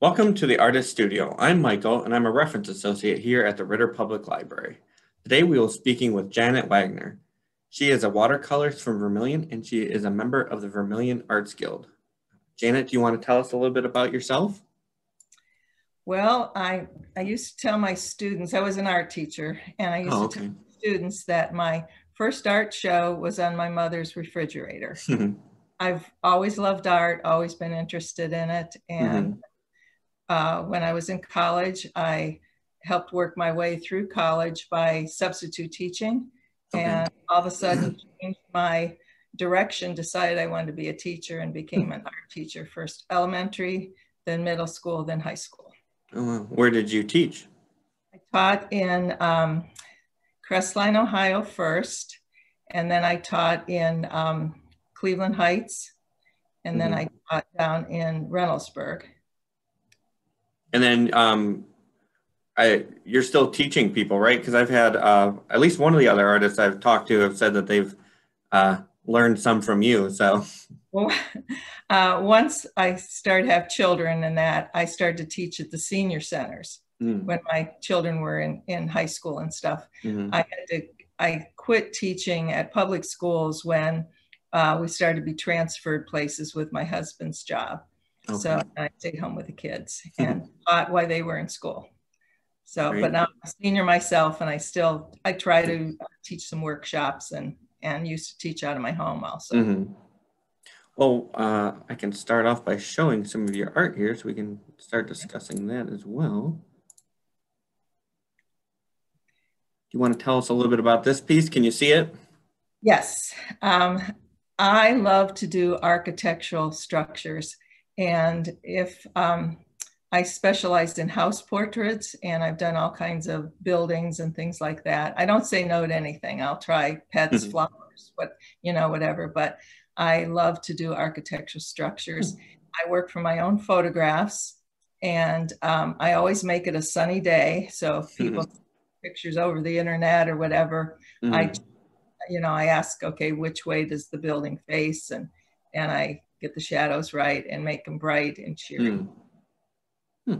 Welcome to the Artist Studio. I'm Michael and I'm a reference associate here at the Ritter Public Library. Today we will be speaking with Janet Waggoner. She is a watercolorist from Vermilion and she is a member of the Vermilion Arts Guild. Janet, do you want to tell us a little bit about yourself? Well, I, I used to tell my students, I was an art teacher, and I used oh, okay. to tell students that my first art show was on my mother's refrigerator. I've always loved art, always been interested in it. And mm-hmm. Uh, when I was in college, I helped work my way through college by substitute teaching. Okay. And all of a sudden, changed my direction, decided I wanted to be a teacher and became an art teacher, first elementary, then middle school, then high school. Oh, where did you teach? I taught in um, Crestline, Ohio first, and then I taught in um, Cleveland Heights, and mm-hmm. then I taught down in Reynoldsburg. And then um, I, you're still teaching people, right? Because I've had uh, at least one of the other artists I've talked to have said that they've uh, learned some from you. So, well, uh, once I started have children and that, I started to teach at the senior centers mm. when my children were in, in high school and stuff. Mm-hmm. I had to, I quit teaching at public schools when uh, we started to be transferred places with my husband's job. Okay. So I stayed home with the kids and taught while they were in school. So, Great. but now I'm a senior myself, and I still I try to teach some workshops and and used to teach out of my home also. Mm-hmm. Well, uh, I can start off by showing some of your art here, so we can start discussing that as well. Do you want to tell us a little bit about this piece? Can you see it? Yes. Um, I love to do architectural structures. And if um, I specialized in house portraits and I've done all kinds of buildings and things like that. I don't say no to anything. I'll try pets, mm-hmm. flowers, what, you know, whatever. But I love to do architectural structures. Mm-hmm. I work for my own photographs and um, I always make it a sunny day. So if people mm-hmm pictures over the internet or whatever. I, you know, I ask, okay, which way does the building face, and and I get the shadows right and make them bright and cheery. Mm-hmm.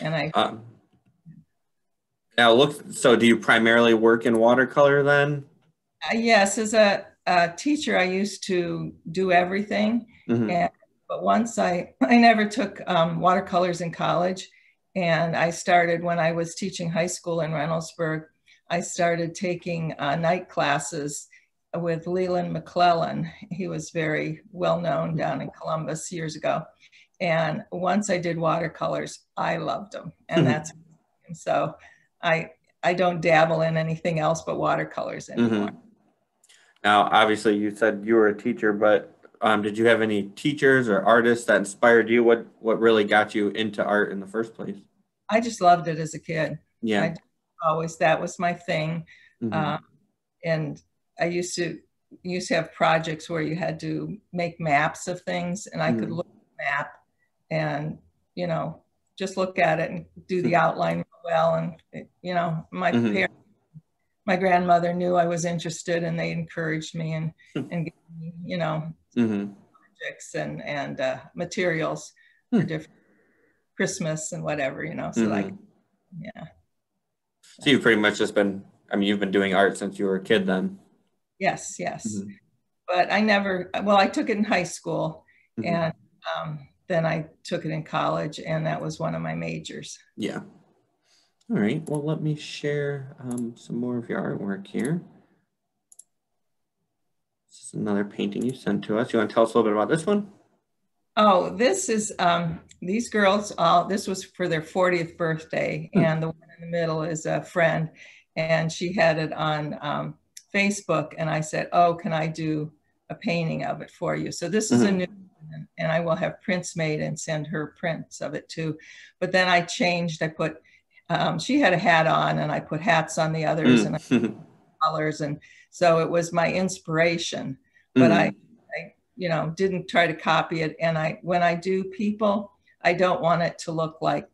And I. Um, now look. So, do you primarily work in watercolor then? Uh, yes, as a, a, teacher, I used to do everything, mm-hmm. and but once I I never took um, watercolors in college and I started when I was teaching high school in Reynoldsburg. I started taking uh, night classes with Leland McClellan. He was very well known down in Columbus years ago. And once I did watercolors, I loved them. And mm-hmm. that's so I I don't dabble in anything else but watercolors mm-hmm. anymore. Mm-hmm. Now, obviously, you said you were a teacher, but um, did you have any teachers or artists that inspired you? What what really got you into art in the first place? I just loved it as a kid. Yeah, I always that was my thing, mm-hmm. uh, and I used to used to have projects where you had to make maps of things, and I mm-hmm. could look at the map and you know just look at it and do the outline well, and you know my mm-hmm. parents my grandmother knew I was interested and they encouraged me and, hmm. and gave me, you know, mm-hmm. projects and, and uh, materials hmm. for different Christmas and whatever, you know. So mm-hmm. like, yeah. So you've pretty much just been, I mean, you've been doing art since you were a kid then. Yes, yes. Mm-hmm. But I never, well, I took it in high school mm-hmm. and um, then I took it in college and that was one of my majors. Yeah. All right, well, let me share um, some more of your artwork here. This is another painting you sent to us. You want to tell us a little bit about this one? Oh, this is, um, these girls, all, this was for their 40th birthday. Hmm. And the one in the middle is a friend. And she had it on um, Facebook. And I said, oh, can I do a painting of it for you? So this is mm-hmm. a new one, and I will have prints made and send her prints of it too. But then I changed, I put, um, she had a hat on and I put hats on the others mm. and colors. And so it was my inspiration, but mm. I, I, you know, didn't try to copy it. And I, when I do people, I don't want it to look like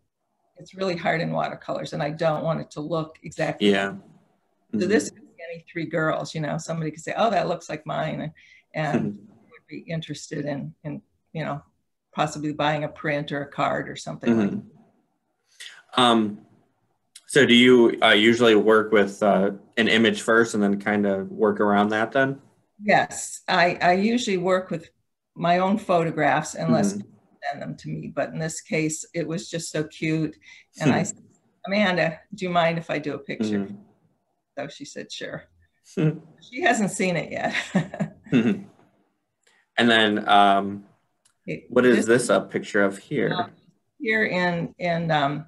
it's really hard in watercolors and I don't want it to look exactly. Yeah. Mm-hmm. So this is any three girls, you know, somebody could say, oh, that looks like mine. And, would be interested in, in, you know, possibly buying a print or a card or something mm-hmm. like. Um, so do you uh, usually work with uh, an image first and then kind of work around that then? Yes, I, I usually work with my own photographs unless mm-hmm. send them to me. But in this case, it was just so cute. And I said, Amanda, do you mind if I do a picture? Mm-hmm. So she said, sure. she hasn't seen it yet. mm-hmm. And then um, what is this, a picture of here? Uh, here in, in um,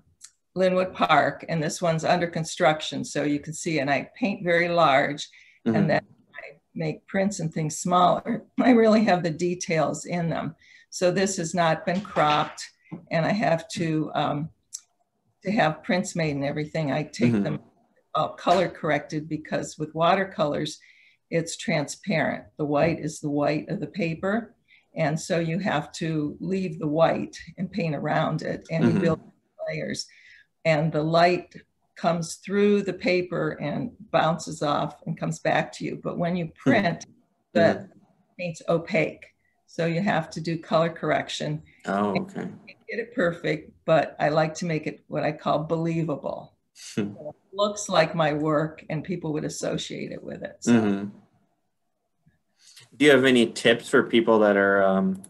Linwood Park, and this one's under construction. So you can see, and I paint very large, mm-hmm. and then I make prints and things smaller. I really have the details in them. So this has not been cropped, and I have to um, to have prints made and everything. I take mm-hmm. them all color corrected because with watercolors, it's transparent. The white is the white of the paper. And so you have to leave the white and paint around it and mm-hmm. you build layers and the light comes through the paper and bounces off and comes back to you. But when you hmm. print, the paint's opaque. So you have to do color correction. Oh, okay. Get it perfect, but I like to make it what I call believable. so looks like my work and people would associate it with it. So. Mm-hmm. Do you have any tips for people that are um,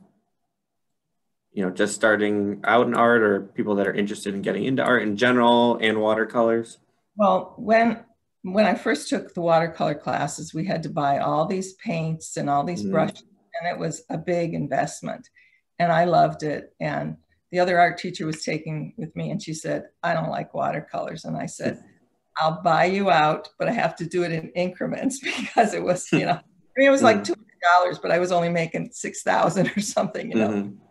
you know just starting out in art or people that are interested in getting into art in general and watercolors well when when i first took the watercolor classes we had to buy all these paints and all these mm. brushes and it was a big investment and i loved it and the other art teacher was taking with me and she said i don't like watercolors and i said i'll buy you out but i have to do it in increments because it was you know i mean it was like $200 mm. but i was only making 6000 or something you know mm-hmm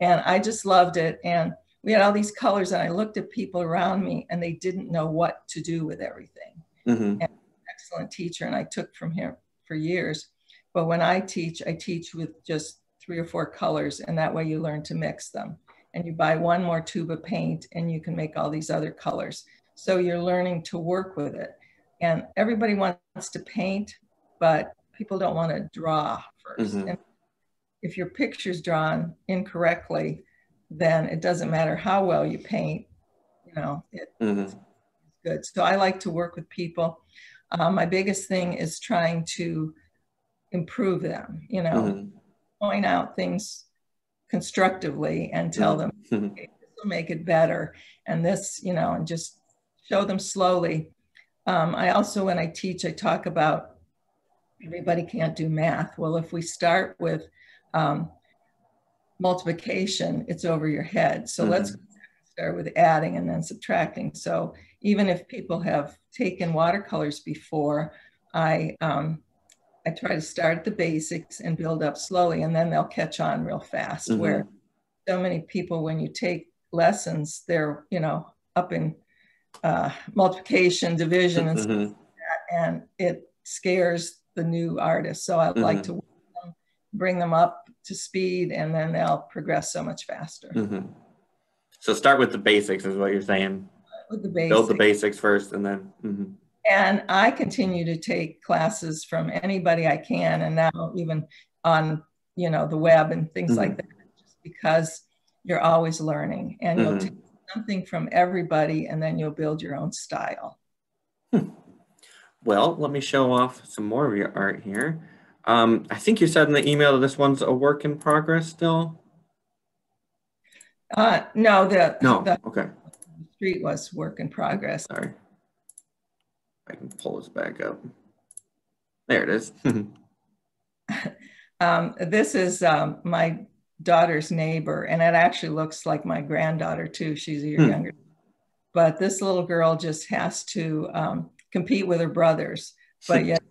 and I just loved it. And we had all these colors, and I looked at people around me, and they didn't know what to do with everything. Mm-hmm. excellent teacher, and I took from him for years. But when I teach, I teach with just three or four colors, and that way you learn to mix them. And you buy one more tube of paint, and you can make all these other colors. So you're learning to work with it. And everybody wants to paint, but people don't want to draw 1st mm-hmm. And if your picture's drawn incorrectly, then it doesn't matter how well you paint, you know, it, mm-hmm. it's good. So I like to work with people. Um, my biggest thing is trying to improve them, you know, mm-hmm. point out things constructively and tell mm-hmm. them, okay, this will make it better. And this, you know, and just show them slowly. Um, I also, when I teach, I talk about everybody can't do math. Well, if we start with um, multiplication, it's over your head. So mm-hmm. let's start with adding and then subtracting. So even if people have taken watercolors before, I um, I try to start at the basics and build up slowly, and then they'll catch on real fast. Mm-hmm. Where so many people, when you take lessons, they're you know up in uh, multiplication, division, and mm-hmm. like and it scares the new artists. So I like mm-hmm. to bring them up to speed and then they'll progress so much faster. Mm-hmm. So start with the basics is what you're saying. With the basics. Build the basics first and then. Mm-hmm. And I continue to take classes from anybody I can and now even on, you know, the web and things mm-hmm. like that, just because you're always learning and you'll mm-hmm. Something from everybody and then you'll build your own style. Hmm. Well, let me show off some more of your art here. Um, I think you said in the email that this one's a work in progress still. Uh, no, the no. The okay. Street was work in progress. Sorry. I can pull this back up. There it is. um, this is um, my daughter's neighbor, and it actually looks like my granddaughter too. She's a year hmm. younger. But this little girl just has to um, compete with her brothers, but yet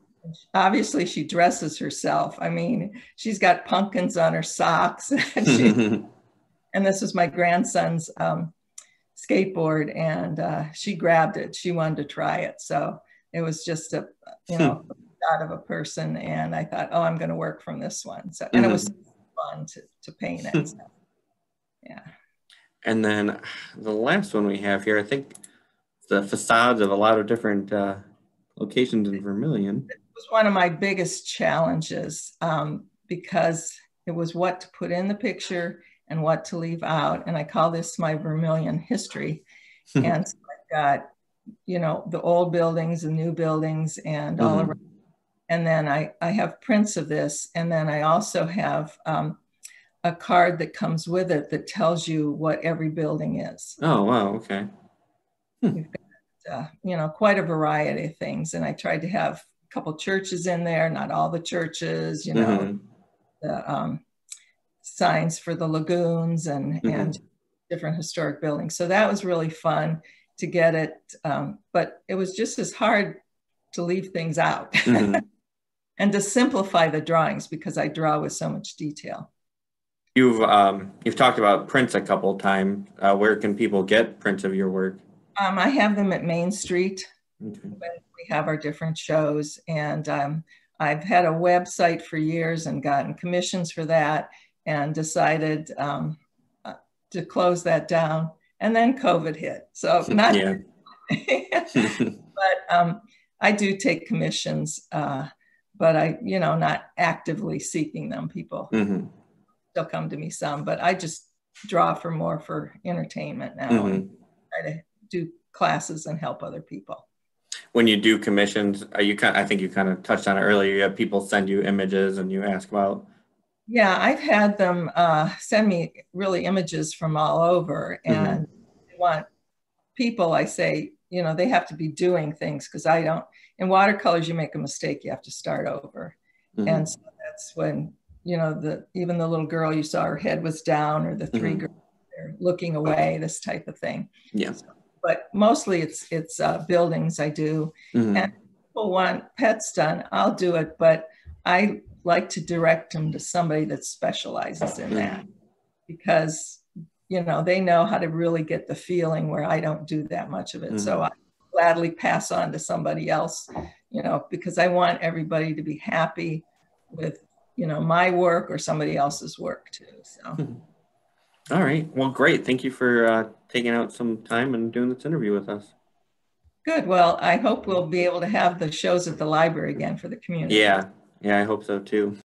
obviously she dresses herself. I mean, she's got pumpkins on her socks. And, she, and this is my grandson's um, skateboard, and uh, she grabbed it. She wanted to try it. So it was just a, you know, out of a person. And I thought, oh, I'm going to work from this one. So, and it was mm-hmm. Fun to, to paint it. So, yeah. And then the last one we have here, I think the facades of a lot of different uh, locations in Vermilion was one of my biggest challenges um, because it was what to put in the picture and what to leave out. And I call this my Vermilion history. and so I've got, you know, the old buildings, the new buildings, and all Mhm. around. And then I, I have prints of this. And then I also have um, a card that comes with it that tells you what every building is. Oh, wow. Okay. Uh, you know, quite a variety of things. And I tried to have a couple churches in there, not all the churches, you know, Mhm. the um, signs for the lagoons and Mhm. and different historic buildings. So that was really fun to get it, um, but it was just as hard to leave things out Mhm. and to simplify the drawings because I draw with so much detail. You've um, you've talked about prints a couple of times. Uh, where can people get prints of your work? Um, I have them at Main Street Okay. when we have our different shows, and um, I've had a website for years and gotten commissions for that, and decided um, uh, to close that down. And then COVID hit, so not Yeah. but um, I do take commissions, uh, but I, you know, not actively seeking them. People Mhm. still come to me some, but I just draw for more for entertainment now and Mhm. try to do classes and help other people. When you do commissions, are you kind? I think you kind of touched on it earlier. You have people send you images, and you ask about. Yeah, I've had them uh, send me really images from all over, Mhm. and they want people. I say, you know, they have to be doing things because I don't. In watercolors, you make a mistake, you have to start over. Mhm. And so that's when, you know, the even the little girl you saw, her head was down, or the 3 Mhm. girls they're looking away, this type of thing. Yeah. But mostly it's it's uh, buildings I do. Mhm. And people want pets done, I'll do it, but I like to direct them to somebody that specializes in that because you know they know how to really get the feeling where I don't do that much of it. So Mhm. I gladly pass on to somebody else, you know, because I want everybody to be happy with you know my work or somebody else's work too. So All right. Well, great. Thank you for uh, taking out some time and doing this interview with us. good. Well, I hope we'll be able to have the shows at the library again for the community. Yeah. Yeah, I hope so too.